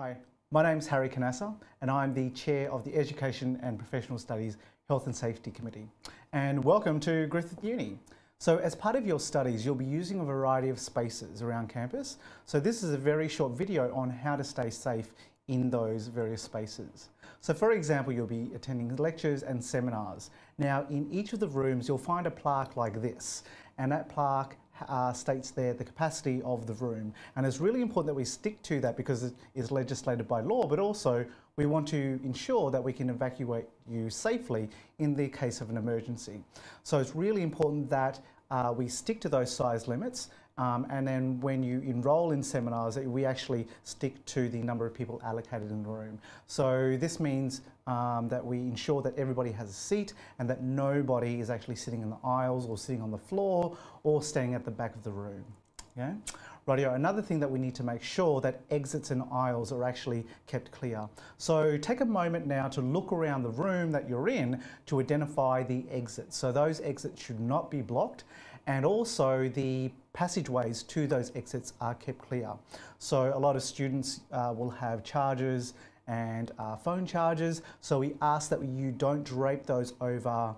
Hi, my name is Harry Kanasa and I'm the Chair of the Education and Professional Studies Health and Safety Committee. And welcome to Griffith Uni. So as part of your studies, you'll be using a variety of spaces around campus. So this is a very short video on how to stay safe in those various spaces. So for example, you'll be attending lectures and seminars. Now in each of the rooms, you'll find a plaque like this, and that plaque uh, states there the capacity of the room. And it's really important that we stick to that because it is legislated by law, but also we want to ensure that we can evacuate you safely in the case of an emergency. So it's really important that uh, we stick to those size limits um, and then when you enroll in seminars, we actually stick to the number of people allocated in the room. So this means um, that we ensure that everybody has a seat and that nobody is actually sitting in the aisles or sitting on the floor or staying at the back of the room. Yeah? Radio. Another thing that we need to make sure that exits and aisles are actually kept clear. So take a moment now to look around the room that you're in to identify the exits. So those exits should not be blocked and also the passageways to those exits are kept clear. So a lot of students uh, will have chargers and uh, phone chargers. So we ask that you don't drape those over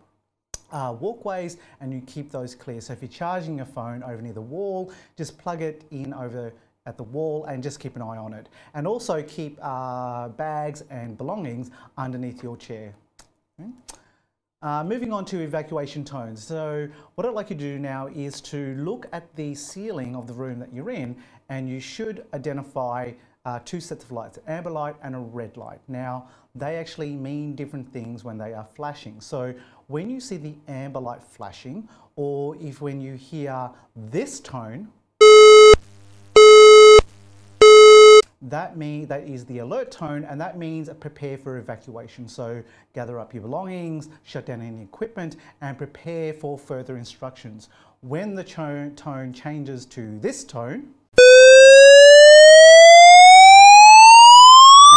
uh, walkways and you keep those clear. So if you're charging your phone over near the wall, just plug it in over at the wall and just keep an eye on it. And also keep uh, bags and belongings underneath your chair. Okay? Uh, moving on to evacuation tones. So what I'd like you to do now is to look at the ceiling of the room that you're in and you should identify uh, two sets of lights, an amber light and a red light. Now, they actually mean different things when they are flashing. So when you see the amber light flashing, or if when you hear this tone, that mean that is the alert tone and that means prepare for evacuation. So gather up your belongings, shut down any equipment and prepare for further instructions. When the tone changes to this tone,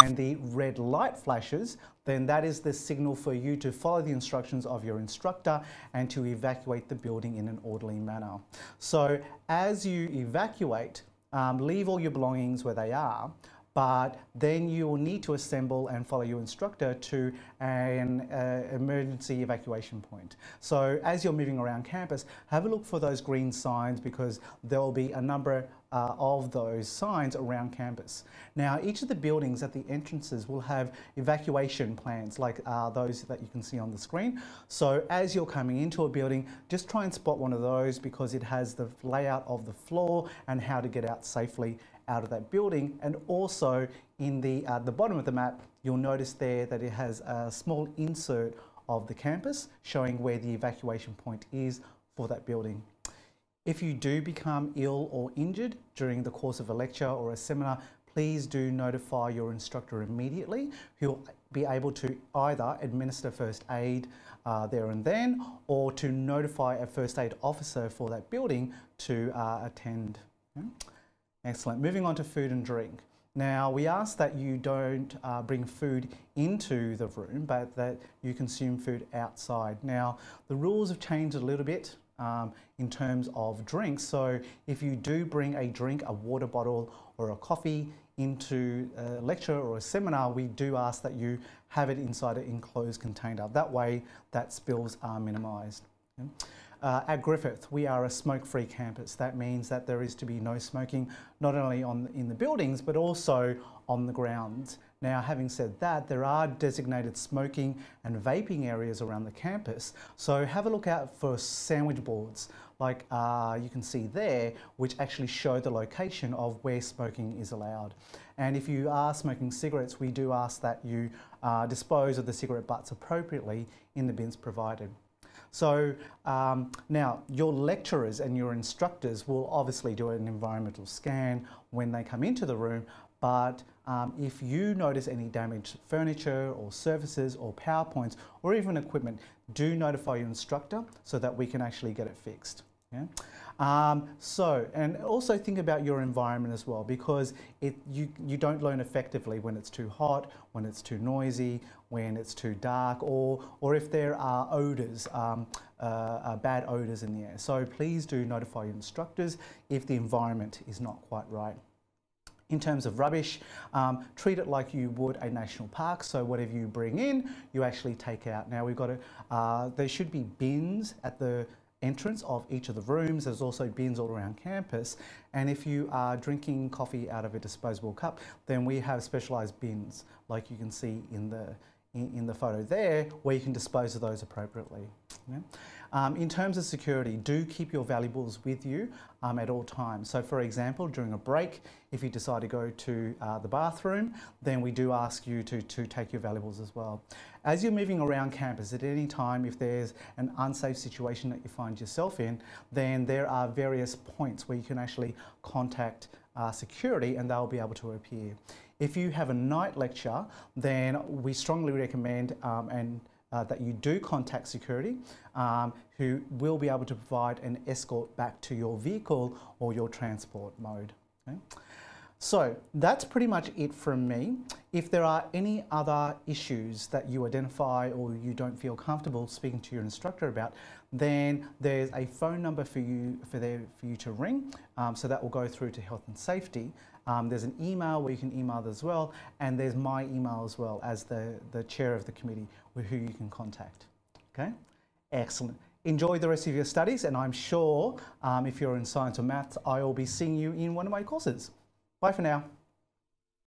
and the red light flashes, then that is the signal for you to follow the instructions of your instructor and to evacuate the building in an orderly manner. So as you evacuate, um, leave all your belongings where they are, but then you will need to assemble and follow your instructor to an uh, emergency evacuation point. So as you're moving around campus, have a look for those green signs because there will be a number uh, of those signs around campus. Now, each of the buildings at the entrances will have evacuation plans like uh, those that you can see on the screen. So as you're coming into a building, just try and spot one of those because it has the layout of the floor and how to get out safely out of that building. And also in the, uh, the bottom of the map, you'll notice there that it has a small insert of the campus showing where the evacuation point is for that building. If you do become ill or injured during the course of a lecture or a seminar, please do notify your instructor immediately who'll be able to either administer first aid uh, there and then or to notify a first aid officer for that building to uh, attend. Okay? Excellent. Moving on to food and drink. Now, we ask that you don't uh, bring food into the room, but that you consume food outside. Now, the rules have changed a little bit um, in terms of drinks. So, if you do bring a drink, a water bottle, or a coffee into a lecture or a seminar, we do ask that you have it inside an enclosed container. That way, that spills are minimised. Uh, at Griffith, we are a smoke-free campus. That means that there is to be no smoking, not only on in the buildings, but also on the grounds. Now, having said that, there are designated smoking and vaping areas around the campus. So have a look out for sandwich boards, like uh, you can see there, which actually show the location of where smoking is allowed. And if you are smoking cigarettes, we do ask that you uh, dispose of the cigarette butts appropriately in the bins provided. So um, now your lecturers and your instructors will obviously do an environmental scan when they come into the room, but um, if you notice any damaged furniture or surfaces or PowerPoints or even equipment, do notify your instructor so that we can actually get it fixed. Yeah? Um, so, and also think about your environment as well because it, you, you don't learn effectively when it's too hot, when it's too noisy, when it's too dark, or, or if there are odours, um, uh, uh, bad odours in the air. So please do notify your instructors if the environment is not quite right. in terms of rubbish, um, treat it like you would a national park. So whatever you bring in, you actually take out. Now we've got to, uh, there should be bins at the entrance of each of the rooms. There's also bins all around campus. And if you are drinking coffee out of a disposable cup, then we have specialised bins, like you can see in the in, in, the photo there, where you can dispose of those appropriately. Yeah? Um, in terms of security, do keep your valuables with you um, at all times. So for example, during a break, if you decide to go to uh, the bathroom, then we do ask you to, to take your valuables as well. As you're moving around campus at any time, if there's an unsafe situation that you find yourself in, then there are various points where you can actually contact uh, security and they'll be able to appear. If you have a night lecture, then we strongly recommend um, and uh, that you do contact security, um, who will be able to provide an escort back to your vehicle or your transport mode. Okay? So that's pretty much it from me. If there are any other issues that you identify or you don't feel comfortable speaking to your instructor about, then there's a phone number for you for there for you to ring. Um, so that will go through to health and safety. Um, there's an email where you can email as well, and there's my email as well as the, the chair of the committee with who you can contact. Okay, excellent. Enjoy the rest of your studies, and I'm sure um, if you're in science or maths, I will be seeing you in one of my courses. Bye for now.